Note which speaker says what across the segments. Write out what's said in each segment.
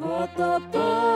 Speaker 1: Hototo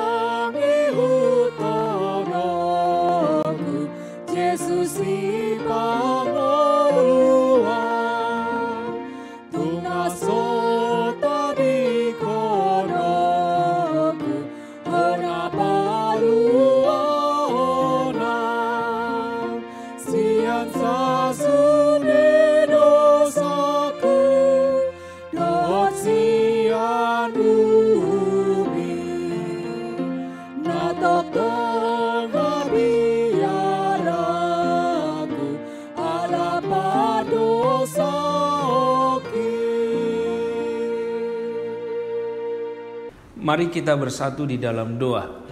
Speaker 2: Mari kita bersatu di dalam doa.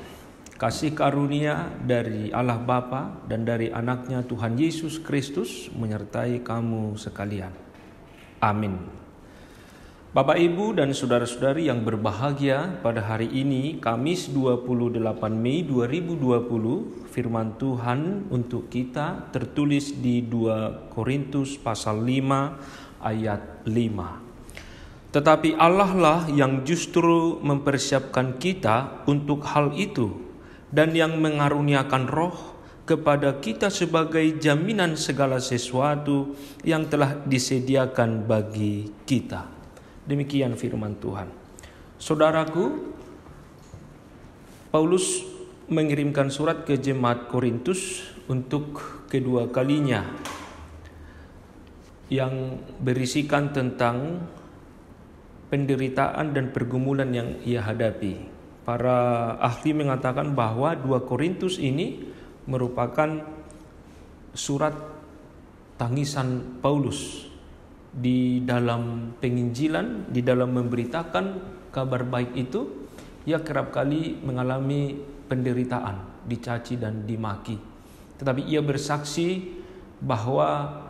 Speaker 2: Kasih karunia dari Allah Bapa dan dari anaknya Tuhan Yesus Kristus menyertai kamu sekalian. Amin. Bapak Ibu dan saudara-saudari yang berbahagia pada hari ini Kamis 28 Mei 2020 firman Tuhan untuk kita tertulis di 2 Korintus pasal 5 ayat 5. Tetapi Allah lah yang justru mempersiapkan kita untuk hal itu dan yang mengaruniakan roh kepada kita sebagai jaminan segala sesuatu yang telah disediakan bagi kita. Demikian firman Tuhan. Saudaraku, Paulus mengirimkan surat ke jemaat Korintus untuk kedua kalinya yang berisikan tentang penderitaan dan pergumulan yang ia hadapi. Para ahli mengatakan bahwa 2 Korintus ini merupakan surat tangisan Paulus di dalam penginjilan, di dalam memberitakan kabar baik itu, ia kerap kali mengalami penderitaan, dicaci dan dimaki. Tetapi ia bersaksi bahwa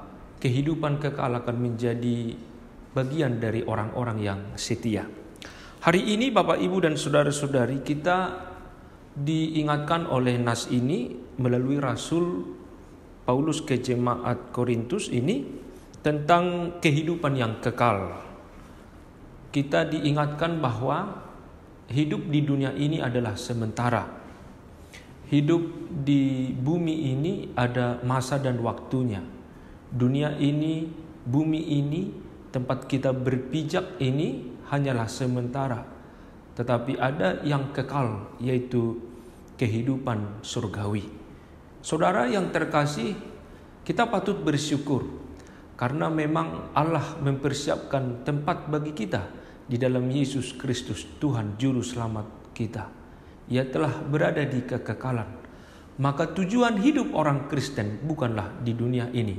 Speaker 2: kehidupan kekal akan menjadi bagian dari orang-orang yang setia. Hari ini Bapak Ibu dan saudara-saudari kita diingatkan oleh nas ini melalui Rasul Paulus ke jemaat Korintus ini tentang kehidupan yang kekal. Kita diingatkan bahwa hidup di dunia ini adalah sementara. Hidup di bumi ini ada masa dan waktunya. Dunia ini, bumi ini, tempat kita berpijak ini hanyalah sementara. Tetapi ada yang kekal, yaitu kehidupan surgawi. Saudara yang terkasih, kita patut bersyukur karena memang Allah mempersiapkan tempat bagi kita di dalam Yesus Kristus Tuhan juru selamat kita. Ia telah berada di kekekalan. Maka tujuan hidup orang Kristen bukanlah di dunia ini,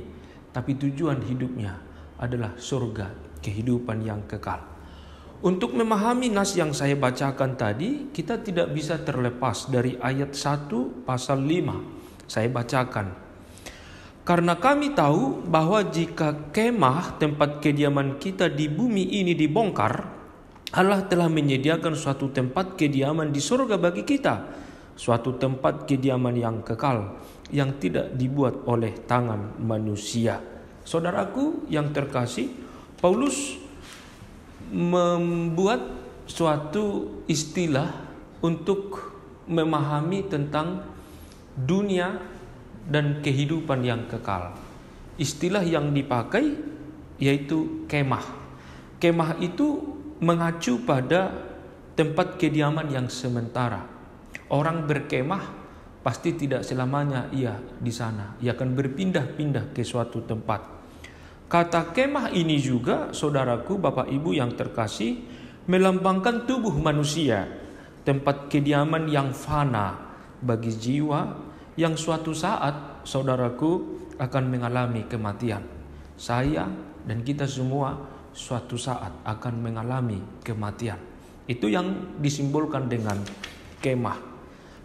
Speaker 2: tapi tujuan hidupnya adalah surga, kehidupan yang kekal. Untuk memahami nas yang saya bacakan tadi, kita tidak bisa terlepas dari ayat 1 pasal 5. Saya bacakan karena kami tahu bahwa jika kemah tempat kediaman kita di bumi ini dibongkar, Allah telah menyediakan suatu tempat kediaman di surga bagi kita, suatu tempat kediaman yang kekal yang tidak dibuat oleh tangan manusia. Saudaraku yang terkasih, Paulus membuat suatu istilah untuk memahami tentang dunia dan kehidupan yang kekal. Istilah yang dipakai yaitu kemah. Kemah itu mengacu pada tempat kediaman yang sementara. Orang berkemah pasti tidak selamanya ia di sana. Ia akan berpindah-pindah ke suatu tempat. Kata kemah ini juga, saudaraku, bapak ibu yang terkasih, melambangkan tubuh manusia, tempat kediaman yang fana bagi jiwa yang suatu saat saudaraku akan mengalami kematian. Saya dan kita semua suatu saat akan mengalami kematian. Itu yang disimbolkan dengan kemah.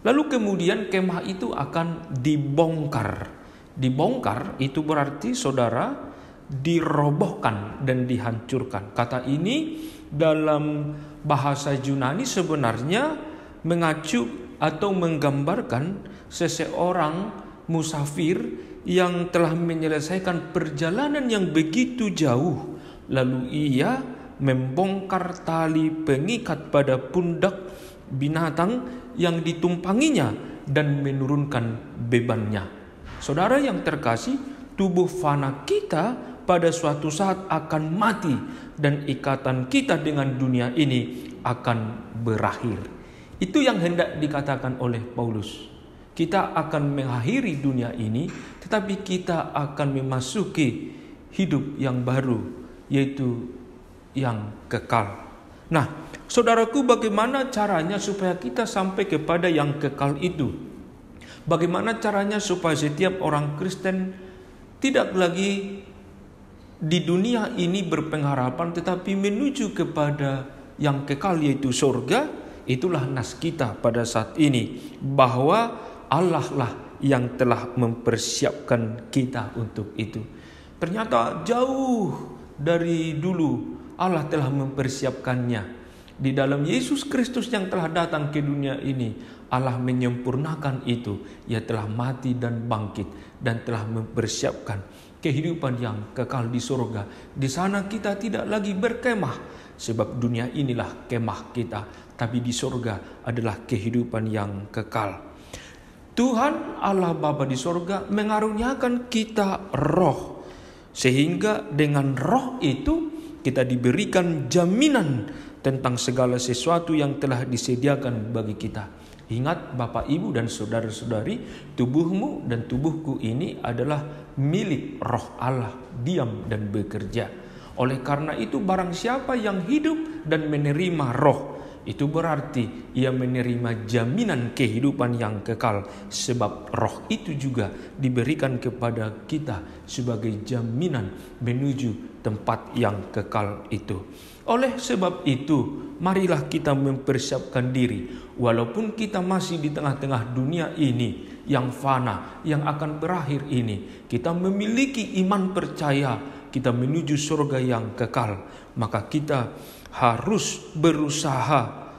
Speaker 2: Lalu kemudian kemah itu akan dibongkar. Dibongkar itu berarti saudara dirobohkan dan dihancurkan. Kata ini dalam bahasa Yunani sebenarnya mengacu atau menggambarkan seseorang musafir yang telah menyelesaikan perjalanan yang begitu jauh, lalu ia membongkar tali pengikat pada pundak binatang yang ditumpanginya dan menurunkan bebannya. Saudara yang terkasih, tubuh fana kita pada suatu saat akan mati dan ikatan kita dengan dunia ini akan berakhir. Itu yang hendak dikatakan oleh Paulus. Kita akan mengakhiri dunia ini, tetapi kita akan memasuki hidup yang baru, yaitu yang kekal. Nah, saudaraku, bagaimana caranya supaya kita sampai kepada yang kekal itu? Bagaimana caranya supaya setiap orang Kristen tidak lagi di dunia ini berpengharapan, tetapi menuju kepada yang kekal, yaitu surga? Itulah nas kita pada saat ini, bahwa Allah lah yang telah mempersiapkan kita untuk itu. Ternyata jauh dari dulu Allah telah mempersiapkannya. Di dalam Yesus Kristus yang telah datang ke dunia ini, Allah menyempurnakan itu. Ia telah mati dan bangkit dan telah mempersiapkan kehidupan yang kekal di surga. Di sana kita tidak lagi berkemah, sebab dunia inilah kemah kita, tapi di surga adalah kehidupan yang kekal. Tuhan Allah Bapa di sorga mengaruniakan kita roh. Sehingga dengan roh itu kita diberikan jaminan tentang segala sesuatu yang telah disediakan bagi kita. Ingat Bapak Ibu dan Saudara-saudari, tubuhmu dan tubuhku ini adalah milik roh Allah, diam dan bekerja. Oleh karena itu barang siapa yang hidup dan menerima roh, itu berarti ia menerima jaminan kehidupan yang kekal sebab roh itu juga diberikan kepada kita sebagai jaminan menuju tempat yang kekal itu. Oleh sebab itu, marilah kita mempersiapkan diri walaupun kita masih di tengah-tengah dunia ini yang fana, yang akan berakhir ini. Kita memiliki iman percaya kita menuju surga yang kekal, maka kita harus berusaha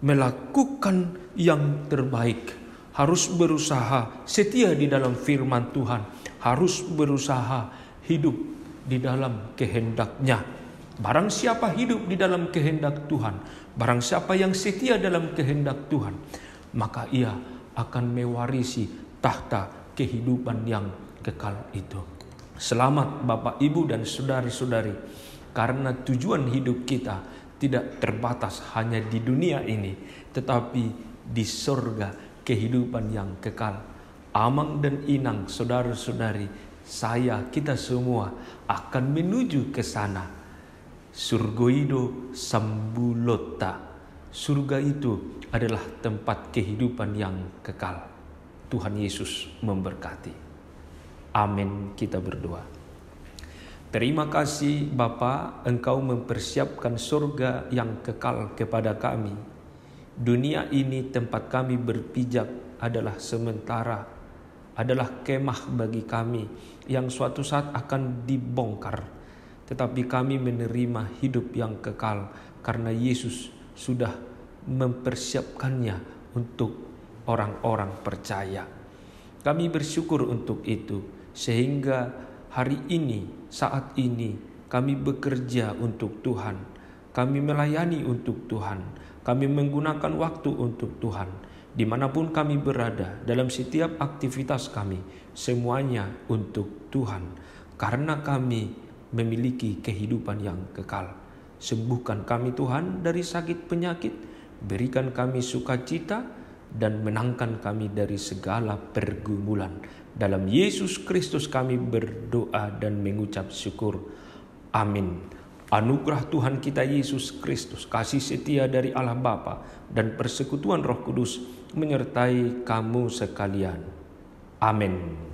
Speaker 2: melakukan yang terbaik, harus berusaha setia di dalam firman Tuhan, harus berusaha hidup di dalam kehendaknya. Barang siapa hidup di dalam kehendak Tuhan, barang siapa yang setia dalam kehendak Tuhan, maka ia akan mewarisi tahta kehidupan yang kekal itu. Selamat Bapak, Ibu, dan saudari-saudari, karena tujuan hidup kita tidak terbatas hanya di dunia ini, tetapi di surga kehidupan yang kekal. Amang dan Inang, saudara-saudari, saya, kita semua akan menuju ke sana. Surgoido Sambulota. Surga itu adalah tempat kehidupan yang kekal. Tuhan Yesus memberkati. Amin. Kita berdoa. Terima kasih Bapa, Engkau mempersiapkan surga yang kekal kepada kami. Dunia ini tempat kami berpijak adalah sementara, adalah kemah bagi kami yang suatu saat akan dibongkar. Tetapi kami menerima hidup yang kekal karena Yesus sudah mempersiapkannya untuk orang-orang percaya. Kami bersyukur untuk itu sehingga hari ini, saat ini, kami bekerja untuk Tuhan. Kami melayani untuk Tuhan. Kami menggunakan waktu untuk Tuhan. Di mana pun kami berada, dalam setiap aktivitas kami, semuanya untuk Tuhan. Karena kami memiliki kehidupan yang kekal. Sembuhkan kami Tuhan dari sakit penyakit, berikan kami sukacita, dan menangkan kami dari segala pergumulan dalam Yesus Kristus kami berdoa dan mengucap syukur. Amin. Anugerah Tuhan kita Yesus Kristus, kasih setia dari Allah Bapa dan persekutuan Roh Kudus menyertai kamu sekalian. Amin.